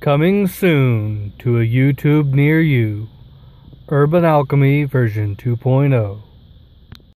Coming soon to a YouTube near you. Urban Alchemy version 2.0.